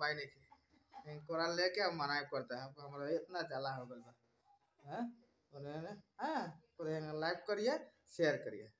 उपाय नहीं थे। कोरा लेके अब मना करता है। हमारा इतना जला हो गल बा। हैं? हाँ? लाइक हाँ? हाँ, करिए शेयर करिए।